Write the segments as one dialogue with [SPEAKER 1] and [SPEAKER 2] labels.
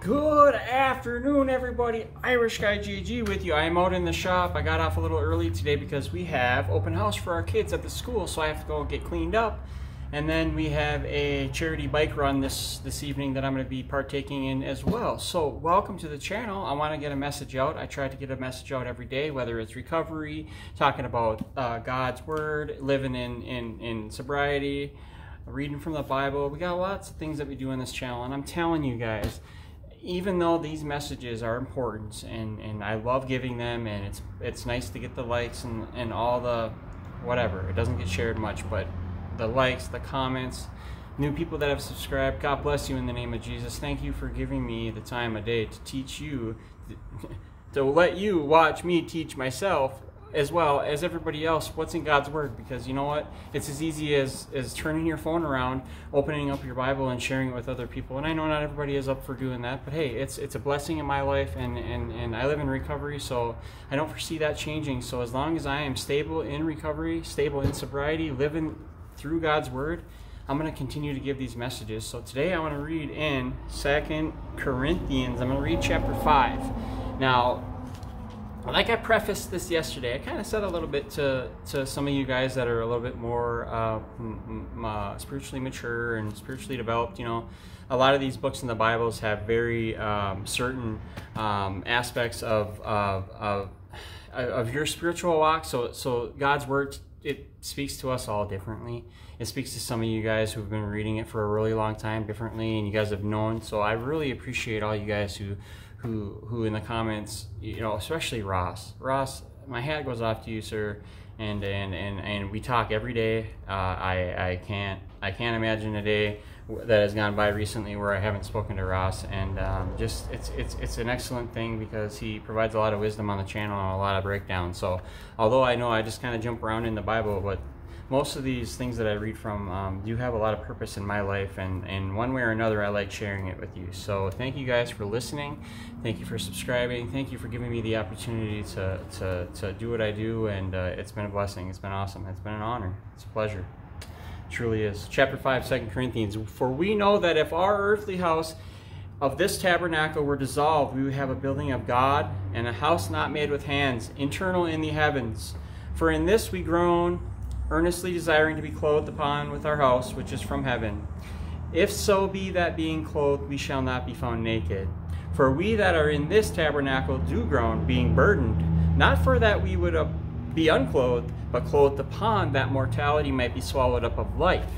[SPEAKER 1] Good afternoon, everybody. Irish Guy GG with you. I am out in the shop. I got off a little early today because we have open house for our kids at the school, so I have to go get cleaned up. And then we have a charity bike run this this evening that I'm going to be partaking in as well. So welcome to the channel. I want to get a message out. I try to get a message out every day, whether it's recovery, talking about uh, God's word, living in in in sobriety, reading from the Bible. We got lots of things that we do on this channel, and I'm telling you guys even though these messages are important and, and I love giving them and it's it's nice to get the likes and, and all the whatever. It doesn't get shared much but the likes the comments new people that have subscribed God bless you in the name of Jesus. Thank you for giving me the time of day to teach you to let you watch me teach myself as well as everybody else what's in God's Word because you know what? It's as easy as, as turning your phone around, opening up your Bible, and sharing it with other people. And I know not everybody is up for doing that, but hey, it's it's a blessing in my life, and, and, and I live in recovery, so I don't foresee that changing. So as long as I am stable in recovery, stable in sobriety, living through God's Word, I'm going to continue to give these messages. So today I want to read in Second Corinthians. I'm going to read chapter 5. Now, like I prefaced this yesterday, I kind of said a little bit to, to some of you guys that are a little bit more uh, uh, spiritually mature and spiritually developed. You know, a lot of these books in the Bibles have very um, certain um, aspects of, of, of, of your spiritual walk. So, so God's word it speaks to us all differently. It speaks to some of you guys who've been reading it for a really long time differently, and you guys have known. So I really appreciate all you guys who who who in the comments, you know, especially Ross. Ross, my hat goes off to you, sir. And and and, and we talk every day. Uh, I I can't I can't imagine a day that has gone by recently where I haven't spoken to Ross, and um, just it's it's it's an excellent thing because he provides a lot of wisdom on the channel and a lot of breakdown. So although I know I just kind of jump around in the Bible, but most of these things that I read from um, do have a lot of purpose in my life, and, and one way or another, I like sharing it with you. So thank you guys for listening. Thank you for subscribing. Thank you for giving me the opportunity to, to, to do what I do, and uh, it's been a blessing. It's been awesome. It's been an honor. It's a pleasure. It truly is. Chapter 5, 2 Corinthians. For we know that if our earthly house of this tabernacle were dissolved, we would have a building of God and a house not made with hands, internal in the heavens. For in this we groan earnestly desiring to be clothed upon with our house, which is from heaven. If so be that being clothed, we shall not be found naked. For we that are in this tabernacle do groan, being burdened, not for that we would uh, be unclothed, but clothed upon, that mortality might be swallowed up of life.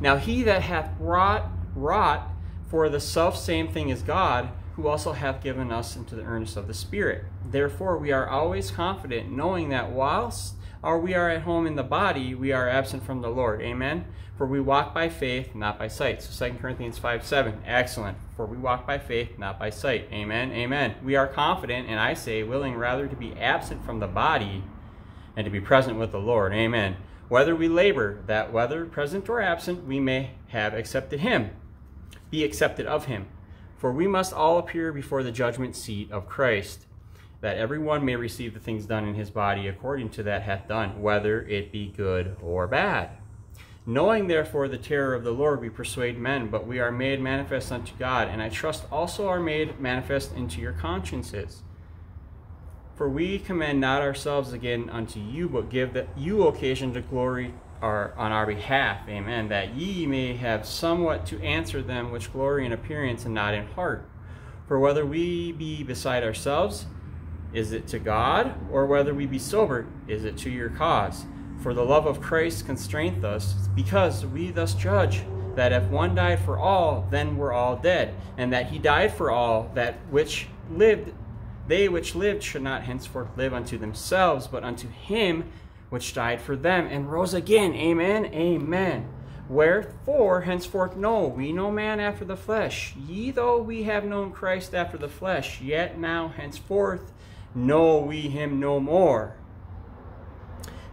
[SPEAKER 1] Now he that hath wrought, wrought for the self same thing as God, who also hath given us into the earnest of the Spirit. Therefore we are always confident, knowing that whilst or we are at home in the body, we are absent from the Lord. Amen. For we walk by faith, not by sight. So 2 Corinthians 5 7. Excellent. For we walk by faith, not by sight. Amen. Amen. We are confident, and I say, willing rather to be absent from the body and to be present with the Lord. Amen. Whether we labor, that whether present or absent, we may have accepted him, be accepted of him. For we must all appear before the judgment seat of Christ that every one may receive the things done in his body according to that hath done, whether it be good or bad. Knowing therefore the terror of the Lord, we persuade men, but we are made manifest unto God, and I trust also are made manifest into your consciences. For we commend not ourselves again unto you, but give that you occasion to glory our, on our behalf, amen, that ye may have somewhat to answer them which glory in appearance and not in heart. For whether we be beside ourselves, is it to God, or whether we be sober, is it to your cause? For the love of Christ constraineth us, because we thus judge that if one died for all, then we're all dead, and that he died for all, that which lived, they which lived should not henceforth live unto themselves, but unto him which died for them and rose again. Amen. Amen. Wherefore, henceforth, know we no man after the flesh. Ye though we have known Christ after the flesh, yet now henceforth know we him no more.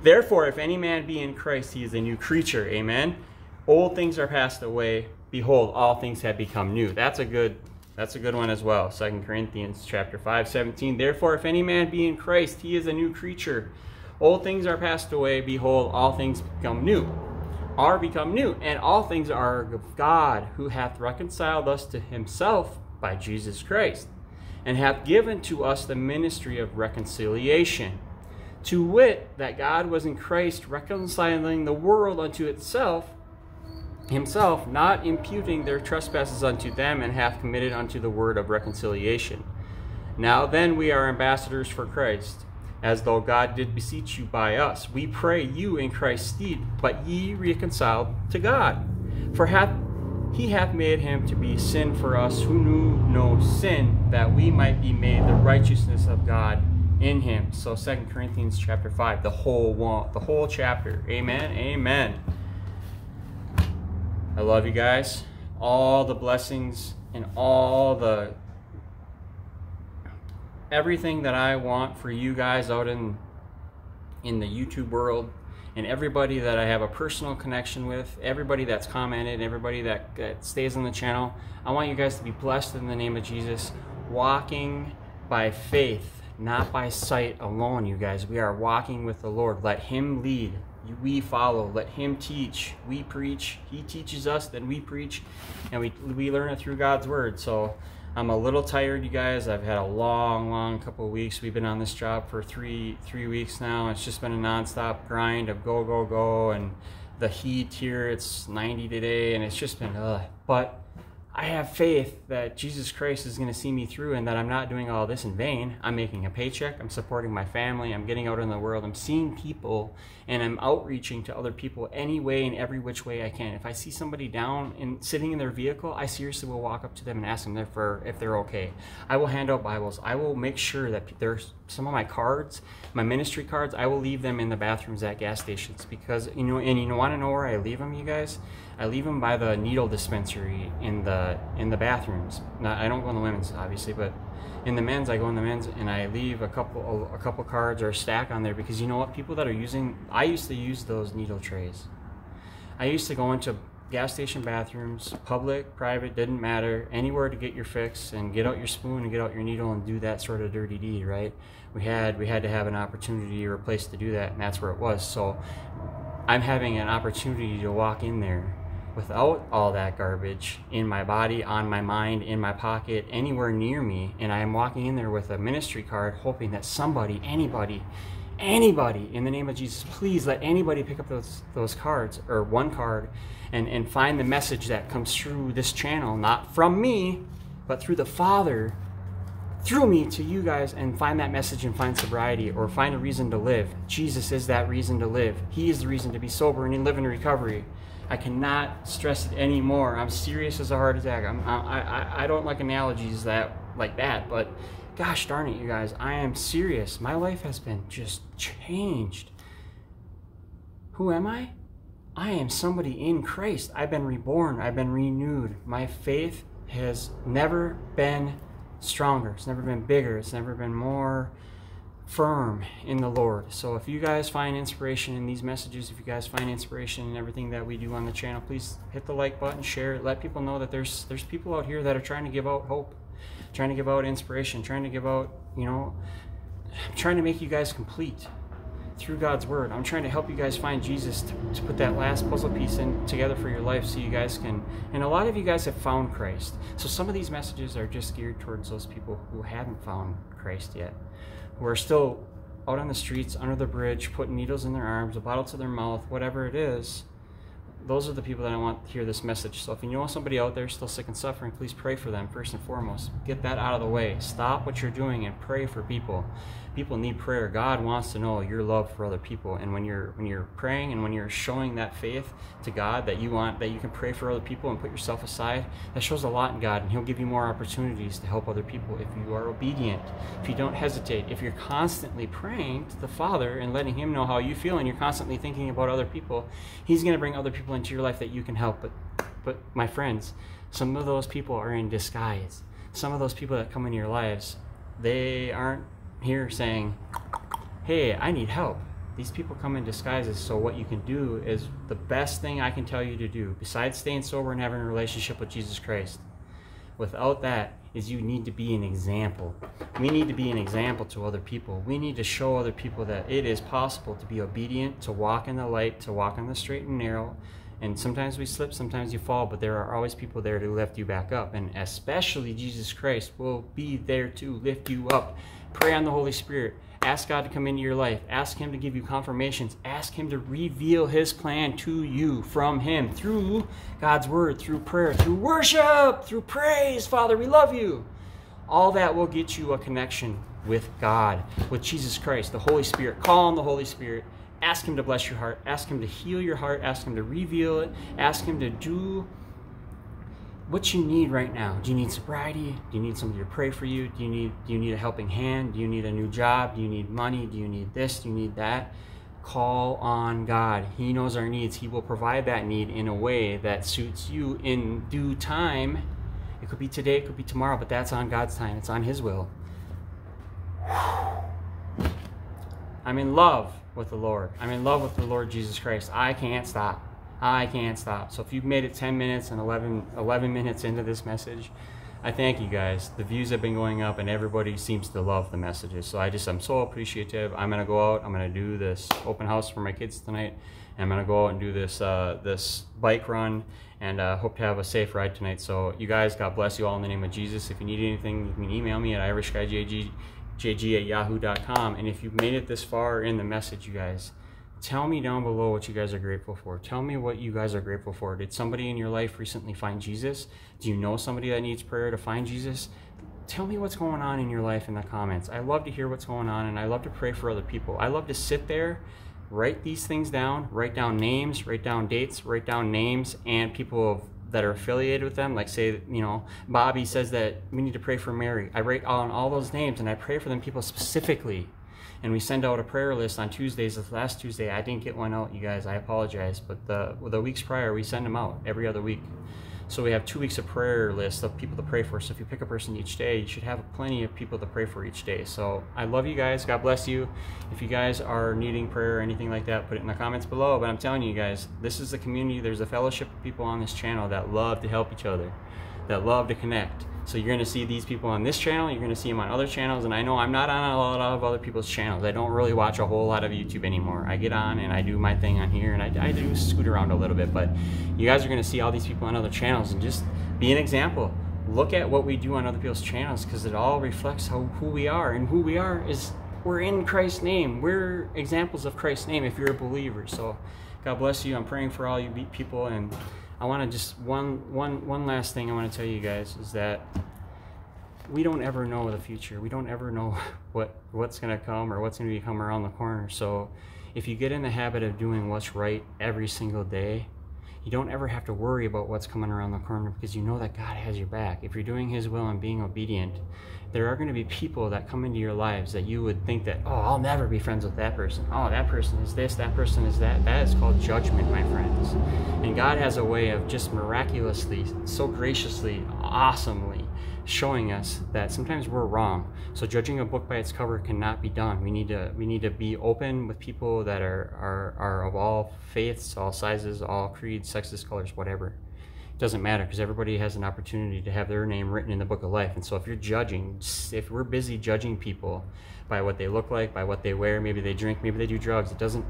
[SPEAKER 1] Therefore, if any man be in Christ, he is a new creature. Amen. Old things are passed away. Behold, all things have become new. That's a good that's a good one as well. Second Corinthians chapter 5, 17. Therefore, if any man be in Christ, he is a new creature. Old things are passed away. Behold, all things become new. Are become new. And all things are of God, who hath reconciled us to himself by Jesus Christ, and hath given to us the ministry of reconciliation. To wit, that God was in Christ reconciling the world unto itself, himself, not imputing their trespasses unto them, and hath committed unto the word of reconciliation. Now then, we are ambassadors for Christ, as though God did beseech you by us. We pray you in Christ's stead, but ye reconciled to God. For hath he hath made him to be sin for us who knew no sin, that we might be made the righteousness of God in him. So Second Corinthians chapter 5, the whole one, the whole chapter. Amen. Amen. I love you guys. All the blessings and all the everything that I want for you guys out in in the YouTube world and everybody that I have a personal connection with, everybody that's commented, everybody that, that stays on the channel. I want you guys to be blessed in the name of Jesus, walking by faith, not by sight alone, you guys. We are walking with the Lord. Let Him lead. We follow. Let Him teach. We preach. He teaches us, then we preach, and we, we learn it through God's Word. So, I'm a little tired, you guys. I've had a long, long couple of weeks. We've been on this job for three three weeks now. It's just been a nonstop grind of go, go, go, and the heat here. It's 90 today, and it's just been ugh. But I have faith that Jesus Christ is going to see me through and that I'm not doing all this in vain. I'm making a paycheck, I'm supporting my family, I'm getting out in the world, I'm seeing people, and I'm outreaching to other people any way and every which way I can. If I see somebody down and sitting in their vehicle, I seriously will walk up to them and ask them for if they're okay. I will hand out Bibles. I will make sure that there's some of my cards, my ministry cards, I will leave them in the bathrooms at gas stations because you know, and you want to know where I leave them, you guys? I leave them by the needle dispensary in the Uh, in the bathrooms. I don't go in the women's, obviously, but in the men's, I go in the men's and I leave a couple a couple cards or a stack on there because you know what? People that are using, I used to use those needle trays. I used to go into gas station bathrooms, public, private, didn't matter, anywhere to get your fix and get out your spoon and get out your needle and do that sort of dirty deed, right? We had we had to have an opportunity or a place to do that, and that's where it was. So I'm having an opportunity to walk in there without all that garbage in my body, on my mind, in my pocket, anywhere near me. And I am walking in there with a ministry card, hoping that somebody, anybody, anybody, in the name of Jesus, please let anybody pick up those those cards or one card and, and find the message that comes through this channel, not from me, but through the Father through me to you guys and find that message and find sobriety or find a reason to live. Jesus is that reason to live. He is the reason to be sober and live in recovery. I cannot stress it anymore. I'm serious as a heart attack. I'm, I, I, I don't like analogies that like that, but gosh darn it, you guys, I am serious. My life has been just changed. Who am I? I am somebody in Christ. I've been reborn. I've been renewed. My faith has never been stronger. It's never been bigger. It's never been more firm in the Lord. So if you guys find inspiration in these messages, if you guys find inspiration in everything that we do on the channel, please hit the like button, share it, let people know that there's there's people out here that are trying to give out hope, trying to give out inspiration, trying to give out, you know, trying to make you guys complete through God's word. I'm trying to help you guys find Jesus to, to put that last puzzle piece in together for your life so you guys can and a lot of you guys have found Christ. So some of these messages are just geared towards those people who haven't found Christ yet who are still out on the streets, under the bridge, putting needles in their arms, a bottle to their mouth, whatever it is, those are the people that I want to hear this message. So if you know somebody out there still sick and suffering, please pray for them first and foremost. Get that out of the way. Stop what you're doing and pray for people people need prayer. God wants to know your love for other people. And when you're when you're praying and when you're showing that faith to God that you want that you can pray for other people and put yourself aside, that shows a lot in God and he'll give you more opportunities to help other people if you are obedient. If you don't hesitate, if you're constantly praying to the Father and letting him know how you feel and you're constantly thinking about other people, he's going to bring other people into your life that you can help. But but my friends, some of those people are in disguise. Some of those people that come into your lives, they aren't here saying, hey, I need help. These people come in disguises, so what you can do is the best thing I can tell you to do, besides staying sober and having a relationship with Jesus Christ, without that, is you need to be an example. We need to be an example to other people. We need to show other people that it is possible to be obedient, to walk in the light, to walk on the straight and narrow, And sometimes we slip, sometimes you fall, but there are always people there to lift you back up. And especially Jesus Christ will be there to lift you up. Pray on the Holy Spirit. Ask God to come into your life. Ask Him to give you confirmations. Ask Him to reveal His plan to you from Him through God's Word, through prayer, through worship, through praise. Father, we love you. All that will get you a connection with God, with Jesus Christ, the Holy Spirit. Call on the Holy Spirit Ask Him to bless your heart. Ask Him to heal your heart. Ask Him to reveal it. Ask Him to do what you need right now. Do you need sobriety? Do you need somebody to pray for you? Do you need do you need a helping hand? Do you need a new job? Do you need money? Do you need this? Do you need that? Call on God. He knows our needs. He will provide that need in a way that suits you in due time. It could be today, it could be tomorrow, but that's on God's time. It's on His will. I'm in love with the Lord. I'm in love with the Lord Jesus Christ. I can't stop. I can't stop. So if you've made it 10 minutes and 11, 11 minutes into this message, I thank you guys. The views have been going up and everybody seems to love the messages. So I just, I'm so appreciative. I'm going to go out. I'm going to do this open house for my kids tonight. And I'm going to go out and do this, uh, this bike run and uh, hope to have a safe ride tonight. So you guys, God bless you all in the name of Jesus. If you need anything, you can email me at irishguyjg jg at yahoo.com. And if you've made it this far in the message, you guys, tell me down below what you guys are grateful for. Tell me what you guys are grateful for. Did somebody in your life recently find Jesus? Do you know somebody that needs prayer to find Jesus? Tell me what's going on in your life in the comments. I love to hear what's going on and I love to pray for other people. I love to sit there, write these things down, write down names, write down dates, write down names and people of that are affiliated with them. Like say, you know, Bobby says that we need to pray for Mary. I write on all those names and I pray for them people specifically. And we send out a prayer list on Tuesdays. This last Tuesday, I didn't get one out, you guys. I apologize. But the the weeks prior, we send them out every other week. So we have two weeks of prayer list of people to pray for. So if you pick a person each day, you should have plenty of people to pray for each day. So I love you guys. God bless you. If you guys are needing prayer or anything like that, put it in the comments below. But I'm telling you guys, this is the community. There's a fellowship of people on this channel that love to help each other, that love to connect. So you're to see these people on this channel, you're to see them on other channels, and I know I'm not on a lot of other people's channels. I don't really watch a whole lot of YouTube anymore. I get on and I do my thing on here, and I, I do scoot around a little bit, but you guys are to see all these people on other channels, and just be an example. Look at what we do on other people's channels, because it all reflects how, who we are, and who we are is we're in Christ's name. We're examples of Christ's name if you're a believer. So God bless you. I'm praying for all you people, and I want to just one one one last thing I want to tell you guys is that we don't ever know the future. We don't ever know what what's going to come or what's going to be come around the corner. So if you get in the habit of doing what's right every single day, you don't ever have to worry about what's coming around the corner because you know that God has your back. If you're doing His will and being obedient, there are going to be people that come into your lives that you would think that, oh, I'll never be friends with that person. Oh, that person is this, that person is that. That is called judgment, my friends. And God has a way of just miraculously, so graciously, awesomely showing us that sometimes we're wrong. So judging a book by its cover cannot be done. We need to we need to be open with people that are are, are of all faiths, all sizes, all creeds, sexes, colors, whatever. It doesn't matter because everybody has an opportunity to have their name written in the book of life. And so if you're judging, if we're busy judging people by what they look like, by what they wear, maybe they drink, maybe they do drugs, it doesn't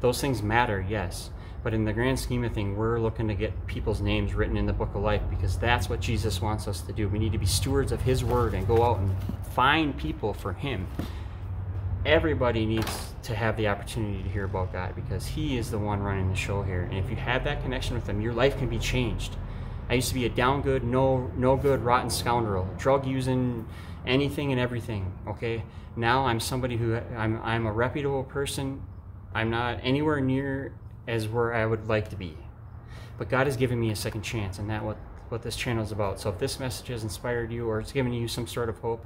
[SPEAKER 1] those things matter, yes. But in the grand scheme of things, we're looking to get people's names written in the book of life because that's what Jesus wants us to do. We need to be stewards of his word and go out and find people for him. Everybody needs to have the opportunity to hear about God because he is the one running the show here. And if you have that connection with him, your life can be changed. I used to be a down good, no no good, rotten scoundrel, drug using anything and everything. Okay, now I'm somebody who I'm I'm a reputable person. I'm not anywhere near as where I would like to be. But God has given me a second chance, and that what what this channel is about. So if this message has inspired you or it's given you some sort of hope,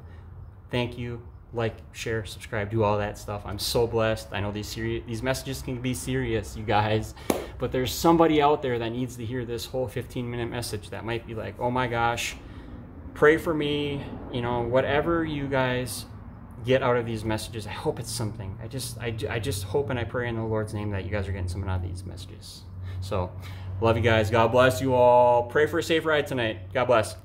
[SPEAKER 1] thank you. Like, share, subscribe, do all that stuff. I'm so blessed. I know these serious these messages can be serious, you guys, but there's somebody out there that needs to hear this whole 15 minute message that might be like, oh my gosh, pray for me. You know, whatever you guys get out of these messages. I hope it's something. I just, I, I just hope and I pray in the Lord's name that you guys are getting something out of these messages. So, love you guys. God bless you all. Pray for a safe ride tonight. God bless.